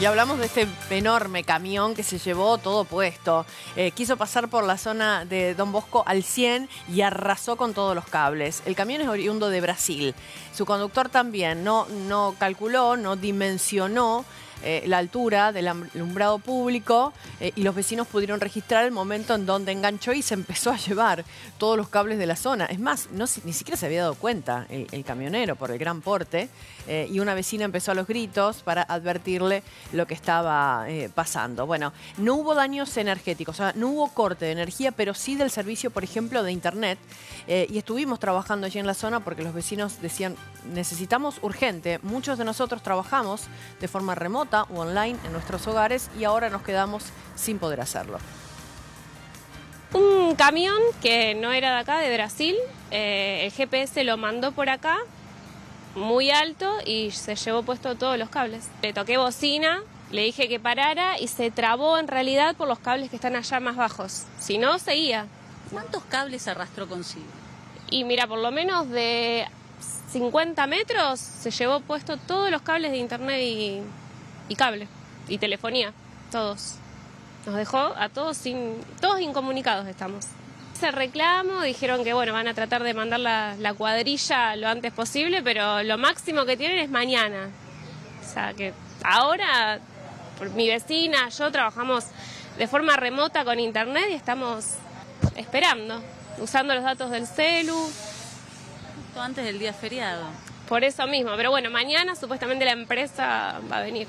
Y hablamos de este enorme camión que se llevó todo puesto. Eh, quiso pasar por la zona de Don Bosco al 100 y arrasó con todos los cables. El camión es oriundo de Brasil. Su conductor también no, no calculó, no dimensionó eh, la altura del alumbrado público eh, y los vecinos pudieron registrar el momento en donde enganchó y se empezó a llevar todos los cables de la zona. Es más, no, ni siquiera se había dado cuenta el, camionero por el gran porte eh, y una vecina empezó a los gritos para advertirle lo que estaba pasando. Bueno, no hubo daños energéticos, o sea, no hubo corte de energía, pero sí del servicio, por ejemplo, de internet. y estuvimos trabajando allí en la zona porque los vecinos decían, necesitamos urgente. Muchos de nosotros trabajamos de forma remota o online en nuestros hogares y ahora nos quedamos sin poder hacerlo. Un camión que no era de acá, de Brasil, eh, el GPS lo mandó por acá, muy alto, y se llevó puesto todos los cables. Le toqué bocina, le dije que parara y se trabó en realidad por los cables que están allá más bajos. Si no, seguía. ¿Cuántos cables arrastró consigo? Y mira, por lo menos de 50 metros se llevó puesto todos los cables de internet y y cable y telefonía, todos. Nos dejó a todos sin, todos incomunicados estamos. Se reclamo, dijeron que bueno, van a tratar de mandar la, la cuadrilla lo antes posible, pero lo máximo que tienen es mañana. O sea que ahora mi vecina, yo trabajamos de forma remota con internet y estamos esperando, usando los datos del celu. antes del día feriado. Por eso mismo, pero bueno, mañana supuestamente la empresa va a venir.